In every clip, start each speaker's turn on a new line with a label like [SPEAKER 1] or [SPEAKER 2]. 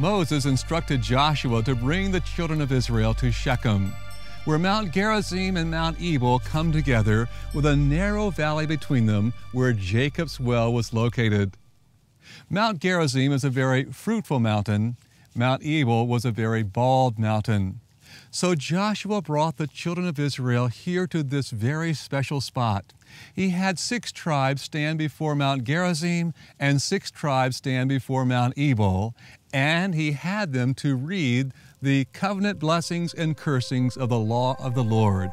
[SPEAKER 1] Moses instructed Joshua to bring the children of Israel to Shechem, where Mount Gerizim and Mount Ebal come together with a narrow valley between them where Jacob's well was located. Mount Gerizim is a very fruitful mountain. Mount Ebal was a very bald mountain. So Joshua brought the children of Israel here to this very special spot. He had six tribes stand before Mount Gerizim and six tribes stand before Mount Ebal, and he had them to read the covenant blessings and cursings of the law of the Lord.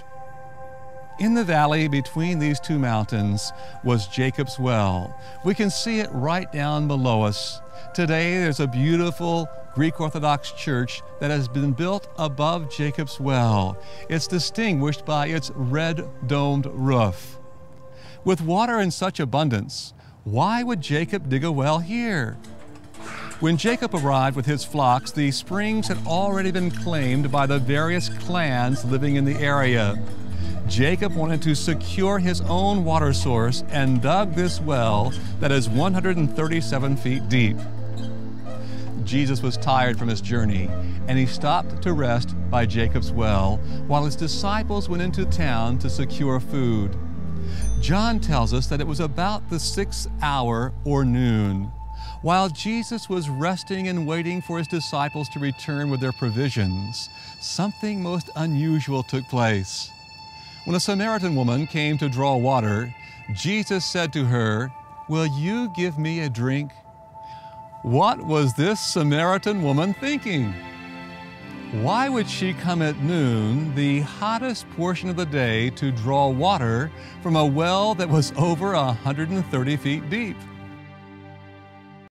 [SPEAKER 1] In the valley between these two mountains was Jacob's well. We can see it right down below us. Today, there's a beautiful Greek Orthodox church that has been built above Jacob's well. It's distinguished by its red domed roof. With water in such abundance, why would Jacob dig a well here? When Jacob arrived with his flocks, the springs had already been claimed by the various clans living in the area. Jacob wanted to secure his own water source and dug this well that is 137 feet deep. Jesus was tired from his journey, and he stopped to rest by Jacob's well while his disciples went into town to secure food. John tells us that it was about the sixth hour or noon. While Jesus was resting and waiting for his disciples to return with their provisions, something most unusual took place. When a Samaritan woman came to draw water, Jesus said to her, Will you give me a drink? What was this Samaritan woman thinking? Why would she come at noon, the hottest portion of the day, to draw water from a well that was over 130 feet deep?